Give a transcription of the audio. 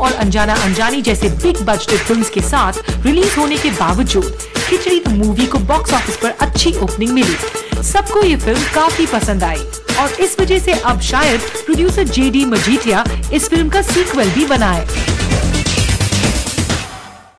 और अनजाना अनजानी जैसे बिग बजटेड फ़िल्म के साथ रिलीज़ होने के बावजूद खिचड़ी तो द मूवी को बॉक्स ऑफ़िस पर अच्छी ओपनिंग मिली। सबको ये फ़िल्म काफ़ी पसंद आई। और इस वजह से अब शायद प्रोड्यूसर जे डी मजीठिया इस फ़िल्म का सीक्वल भी बनाए।